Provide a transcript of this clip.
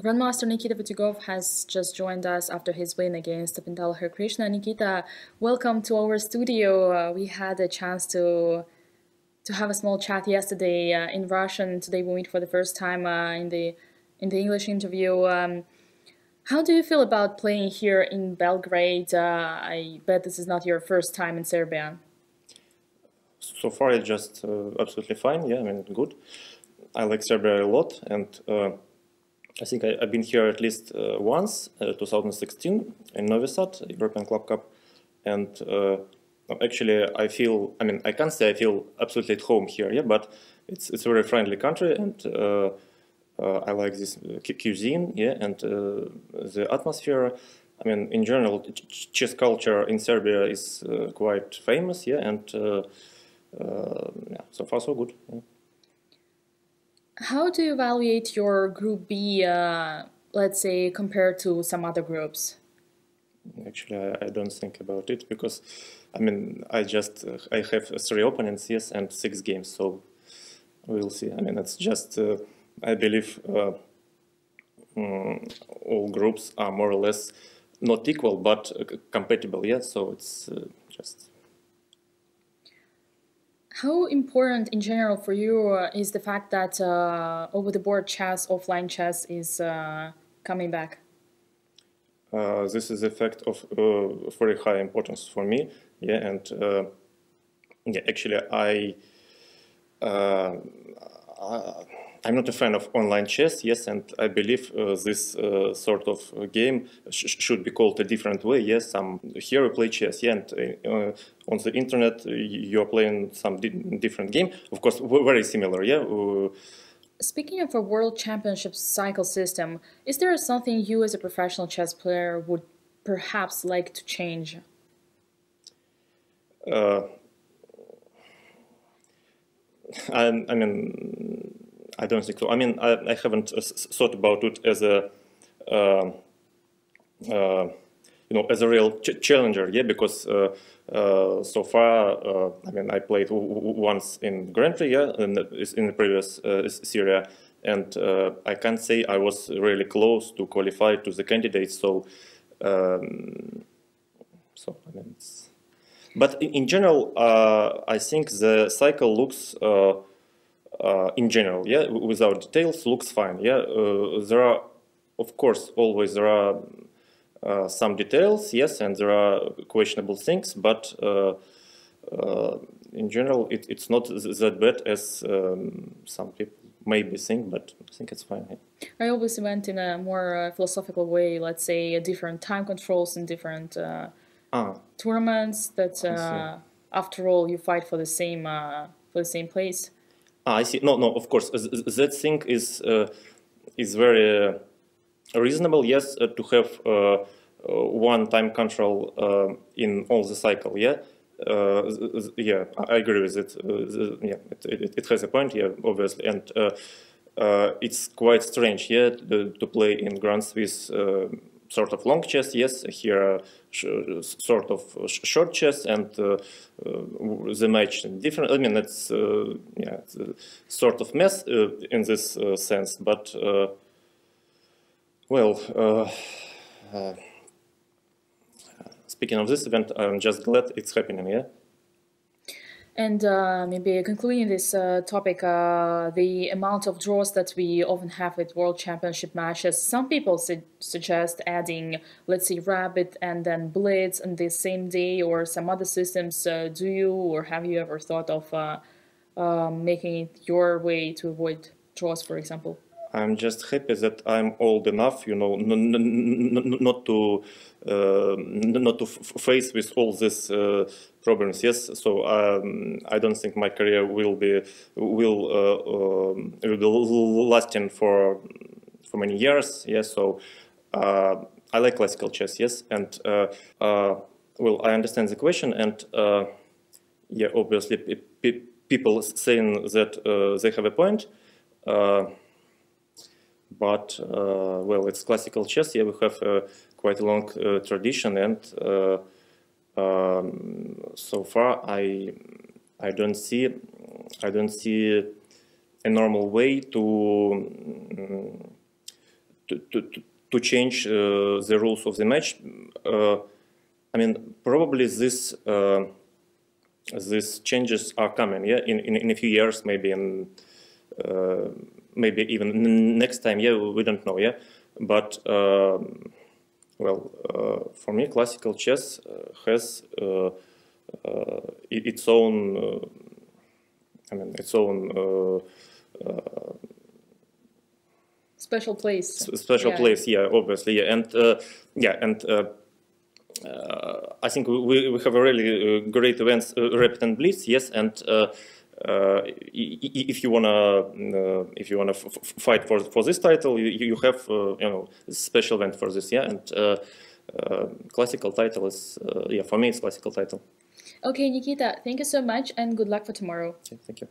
Grandmaster Nikita Vitiugov has just joined us after his win against Pentala Krishna. Nikita, welcome to our studio. Uh, we had a chance to to have a small chat yesterday uh, in Russian. Today we meet for the first time uh, in the in the English interview. Um, how do you feel about playing here in Belgrade? Uh, I bet this is not your first time in Serbia. So far, it's just uh, absolutely fine. Yeah, I mean, good. I like Serbia a lot, and uh, I think I, have been here at least uh, once, uh, 2016 in Novi Sad, European Club Cup, and uh, actually I feel, I mean, I can't say I feel absolutely at home here, yeah, but it's it's a very friendly country, and uh, uh, I like this cuisine, yeah, and uh, the atmosphere. I mean, in general, chess culture in Serbia is quite famous, yeah, and yeah, so far so good. Yeah. How do you evaluate your Group B, uh, let's say, compared to some other groups? Actually, I, I, don't think about it because, I mean, I just uh, I have three opponents, yes, and six games, so we'll see. I mean, it's just uh, I believe um, all groups are more or less not equal but uh, compatible. Yeah, so it's uh, just how important in general for you uh, is the fact that uh, over-the-board chess, offline chess is uh, coming back? Uh, this is a fact of uh, very high importance for me. Yeah, and yeah, actually, I, I I'm not a fan of online chess, yes, and I believe uh, this uh, sort of game sh should be called a different way. Yes, some here we play chess, yeah, and uh, on the internet you're playing some di different game. Of course, very similar, yeah. Uh, Speaking of a world championship cycle system, is there something you as a professional chess player would perhaps like to change? Uh, I, I mean, I don't think so. I mean, I, I haven't uh, thought about it as a, uh, uh, you know, as a real ch challenger, yeah, because uh, uh, so far, uh, I mean, I played once in Grand Prix, yeah, in the, in the previous series, and I can't say I was really close to qualify to the candidates, so, um, so, I mean, but in, in general, I think the cycle looks uh, in general, yeah, without details, looks fine. Yeah, uh, there are, of course, always there are uh, some details, yes, and there are questionable things, but uh, uh, in general, it, it's not that bad as um, some people maybe think, but I think it's fine. Yeah. I always went in a more uh, philosophical way, let's say different time controls and different ah. tournaments that after all you fight for the same for the same place. Ah, I see. No, no. Of course, that thing is uh, is very uh, reasonable. Yes, uh, to have one time control in all the cycle. Yeah, yeah. I agree with it. yeah, it, it, it, has a point. Yeah, obviously, and it's quite strange. Yeah, to, to play in Grand Swiss sort of long chess, yes, here sort of short chess, and uh, uh, the match different. I mean, it's uh, yeah, it's sort of mess in this sense, but well. speaking of this event, I'm just glad it's happening. Yeah. And uh, maybe concluding this uh, topic, uh, the amount of draws that we often have with World Championship matches, some people su suggest adding, let's say, Rapid and then Blitz on the same day or some other systems. Uh, do you or have you ever thought of uh, um, making it your way to avoid draws, for example? I'm just happy that I'm old enough, you know, not to uh, not to face with all these uh, problems. Yes, so um, I don't think my career will be will uh, um, will be lasting for for many years. Yes, so uh, I like classical chess. Yes, and uh, uh, well, I understand the question, and yeah, obviously people saying that they have a point but uh, well, it's classical chess. Yeah, we have uh, quite a long uh, tradition, and um, so far I I don't see I don't see a normal way to to, to, to change uh, the rules of the match. Uh, I mean, probably this uh, these changes are coming. Yeah, in, in, in a few years, maybe in maybe even next time. Yeah, we don't know. Yeah, but um, well, uh, for me, classical chess uh, has its own. I mean, its own special place. special yeah. place, yeah, obviously, yeah, and uh, yeah, and uh, uh, I think we, we have a really great events, Rapid and Blitz, yes, and. Uh, if you wanna uh, if you wanna fight for for this title, you, you have uh, you know special event for this, yeah. And classical title is yeah for me it's classical title. Okay, Nikita, thank you so much, and good luck for tomorrow. Okay, thank you.